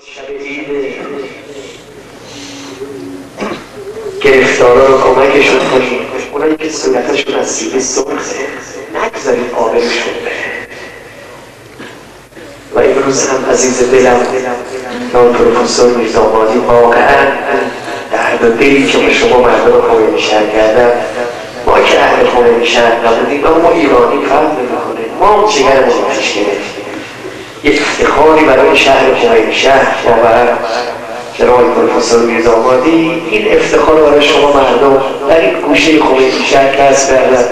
شب عید گرفتارا رو کمکشون کنیم. اونایی که صورتشون از سیبه سرخه نگذاریم آبرشون و امروز هم عزیز دلم نام پروفسور میرزامادی واقعا درد دلی که به شما مردم خمینی شهر کردن ما که اهل خمینی شهر نبودیم اما ایرانی فرق نمی‌کنه. ما جگرمون گرفتیم یک افتخاری برای شهر خمینی شهر واقعا جناب پروفسور میرزامادی این افتخار برای شما مردم در این گوشه خمینی شهر کسب کردن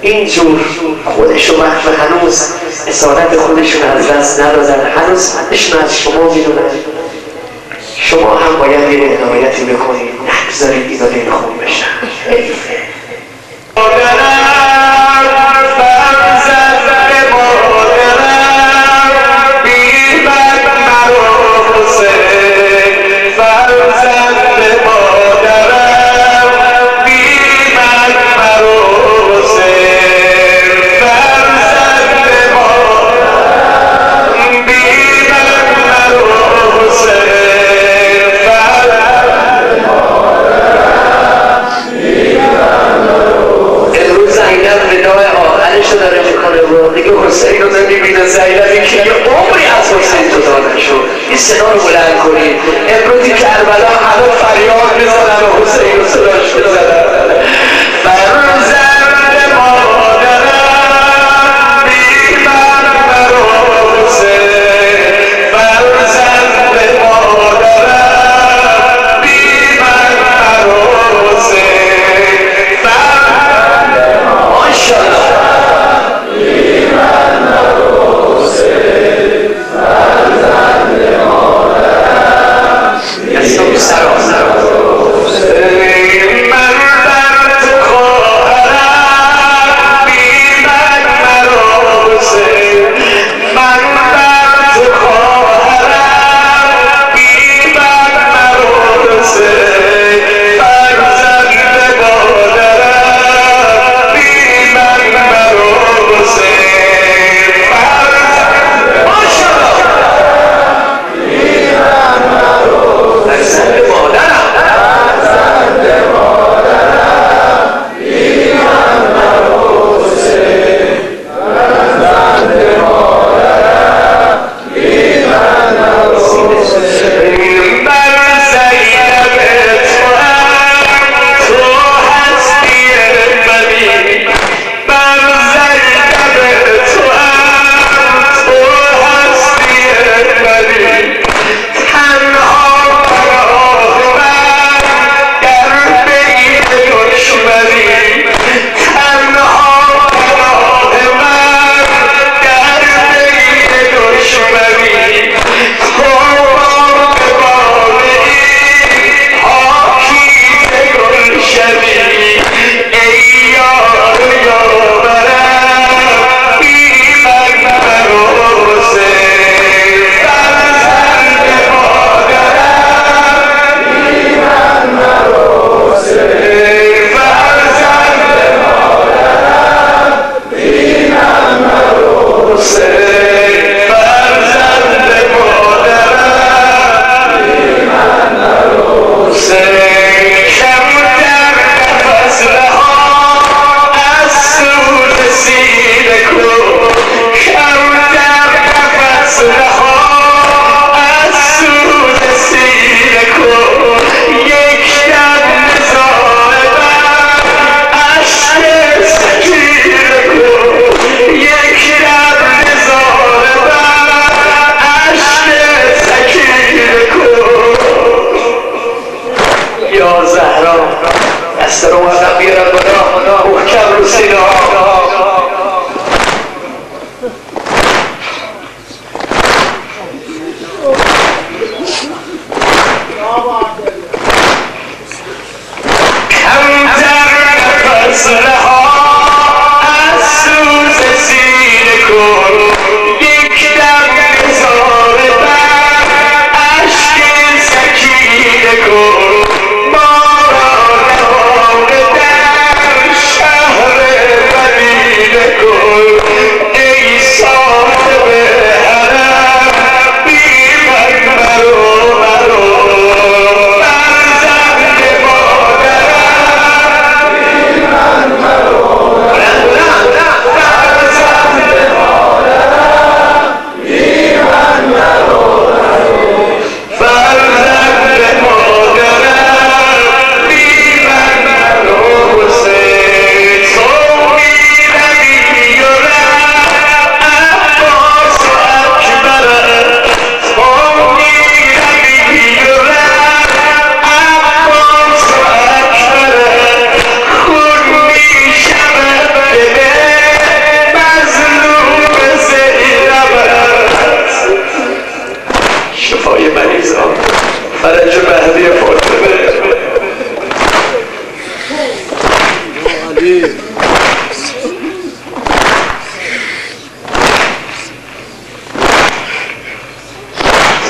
اینجور خودشون وقت هنوز اصالت خودشون از دست ندادن هنوز همشون از شما می‌دونن. شما هم باید یه عنایتی بکنید. نگذارید اینا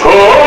Oh!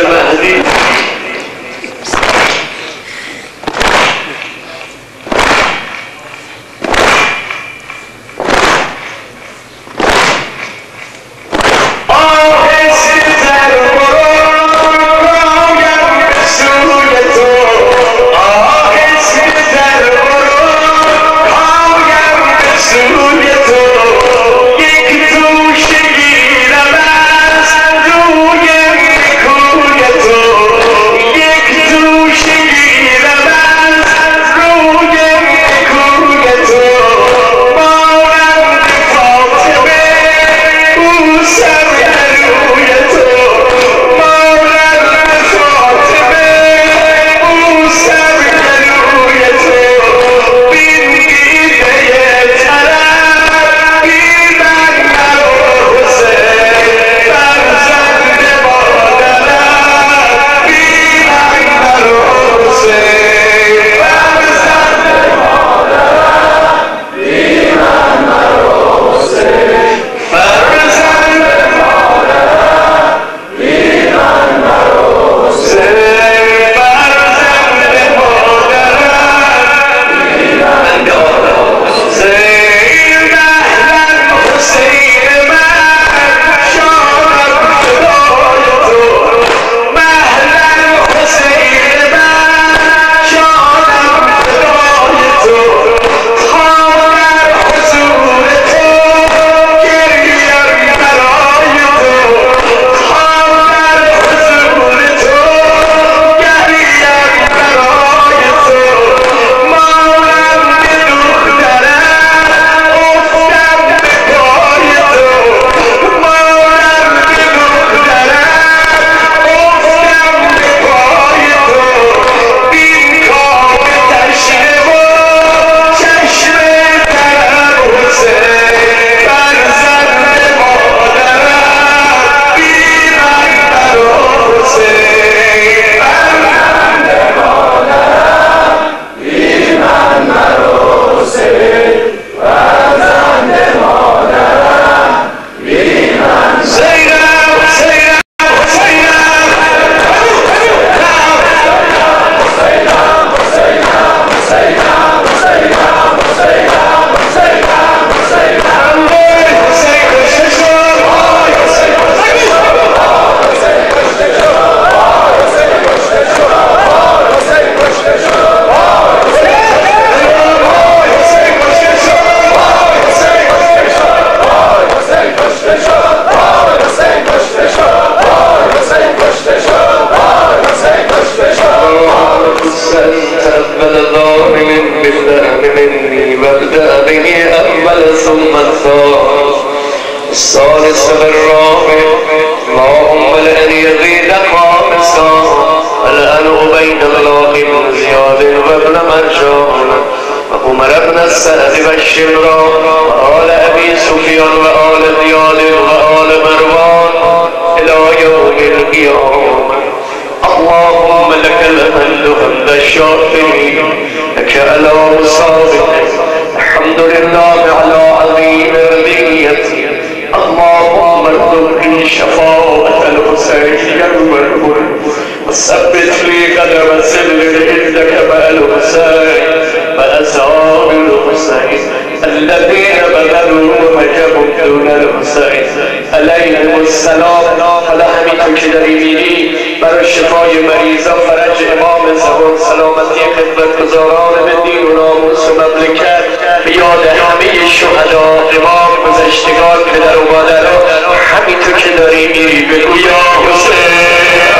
المهدي والشمران وآل أبي سفيان وآل زياد وآل مروان إلى يوم القيامة. اللهم لك الحمد حمد الشاكرين لك الأمر الصابر الحمد لله على عظيم رضيتي اللهم ارزقني شفاعة الحسين يوم وثبت لي قدم سر عندك مع الحسين وأصحاب الحسين. شفای مریضا فرج امام زمان سلامتی خدمت گزاران به دین و ناموس و مملکت به یاد همه شهدا امام گذشتگان پدر و مادر همینطور که داری میری بگو یا حسین.